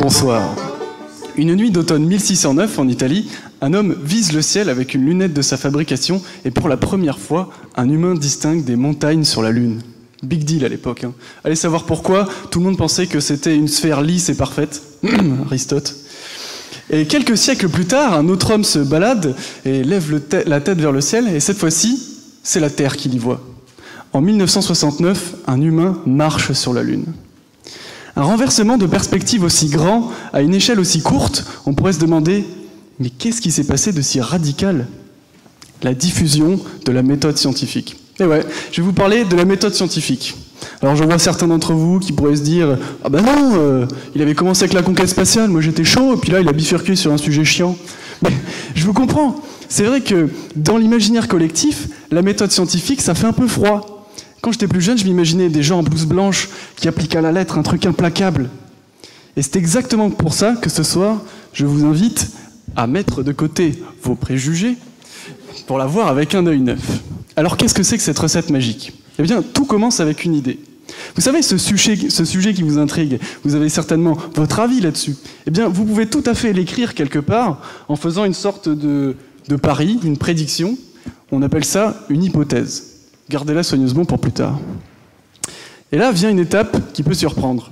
Bonsoir. Une nuit d'automne 1609 en Italie, un homme vise le ciel avec une lunette de sa fabrication et pour la première fois, un humain distingue des montagnes sur la Lune. Big deal à l'époque. Hein. Allez savoir pourquoi, tout le monde pensait que c'était une sphère lisse et parfaite. Aristote. Et quelques siècles plus tard, un autre homme se balade et lève la tête vers le ciel, et cette fois-ci, c'est la Terre qu'il y voit. En 1969, un humain marche sur la Lune. Un renversement de perspective aussi grand, à une échelle aussi courte, on pourrait se demander, mais qu'est-ce qui s'est passé de si radical La diffusion de la méthode scientifique? Et eh ouais, je vais vous parler de la méthode scientifique. Alors je vois certains d'entre vous qui pourraient se dire Ah ben non, euh, il avait commencé avec la conquête spatiale, moi j'étais chaud, et puis là il a bifurqué sur un sujet chiant. Mais je vous comprends. C'est vrai que dans l'imaginaire collectif, la méthode scientifique, ça fait un peu froid. Quand j'étais plus jeune, je m'imaginais des gens en blouse blanche qui appliquent à la lettre un truc implacable. Et c'est exactement pour ça que ce soir, je vous invite à mettre de côté vos préjugés pour la voir avec un œil neuf. Alors qu'est-ce que c'est que cette recette magique? Eh bien, tout commence avec une idée. Vous savez, ce sujet, qui vous intrigue, vous avez certainement votre avis là-dessus. Eh bien, vous pouvez tout à fait l'écrire quelque part en faisant une sorte de, de pari, une prédiction. On appelle ça une hypothèse. Gardez-la soigneusement pour plus tard. Et là vient une étape qui peut surprendre.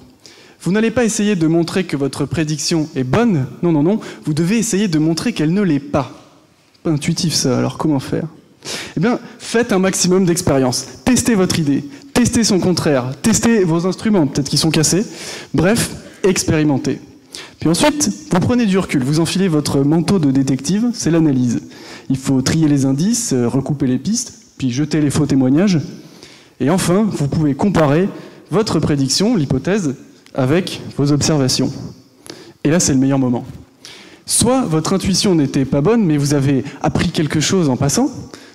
Vous n'allez pas essayer de montrer que votre prédiction est bonne, non, non, non, vous devez essayer de montrer qu'elle ne l'est pas. Pas intuitif ça, alors comment faire? Eh bien, faites un maximum d'expérience. Testez votre idée, testez son contraire, testez vos instruments, peut-être qu'ils sont cassés. Bref, expérimentez. Puis ensuite, vous prenez du recul, vous enfilez votre manteau de détective, c'est l'analyse. Il faut trier les indices, euh, recouper les pistes, puis jeter les faux témoignages. Et enfin, vous pouvez comparer votre prédiction, l'hypothèse, avec vos observations. Et là, c'est le meilleur moment. Soit votre intuition n'était pas bonne, mais vous avez appris quelque chose en passant,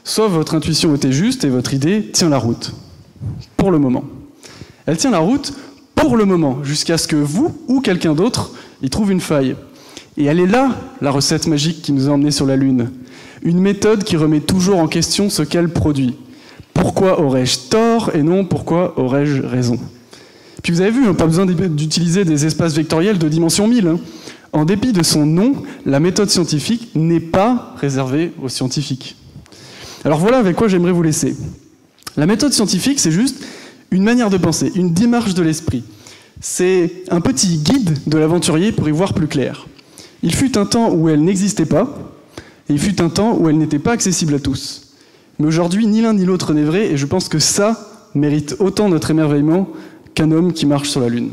soit votre intuition était juste et votre idée tient la route. Pour le moment. Elle tient la route pour le moment, jusqu'à ce que vous ou quelqu'un d'autre y trouve une faille. Et elle est là, la recette magique qui nous a emmenés sur la Lune. Une méthode qui remet toujours en question ce qu'elle produit. Pourquoi aurais-je tort et non pourquoi aurais-je raison? Puis vous avez vu, hein, pas besoin d'utiliser des espaces vectoriels de dimension 1000. Hein. En dépit de son nom, la méthode scientifique n'est pas réservée aux scientifiques. Alors voilà avec quoi j'aimerais vous laisser. La méthode scientifique, c'est juste une manière de penser, une démarche de l'esprit. C'est un petit guide de l'aventurier pour y voir plus clair. Il fut un temps où elle n'existait pas, et il fut un temps où elle n'était pas accessible à tous. Mais aujourd'hui, ni l'un ni l'autre n'est vrai, et je pense que ça mérite autant notre émerveillement qu'un homme qui marche sur la Lune.